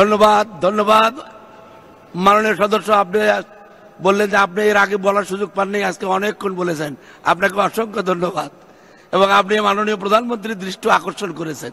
ধন্যবাদ ধন্যবাদ। মাননীয় সদস্য, আপনি বললেন যে আপনি এর আগে বলার সুযোগ পাননি, আজকে অনেকক্ষণ বলেছেন। আপনাকে অসংখ্য ধন্যবাদ। এবং আপনি মাননীয় প্রধানমন্ত্রীর দৃষ্টি আকর্ষণ করেছেন।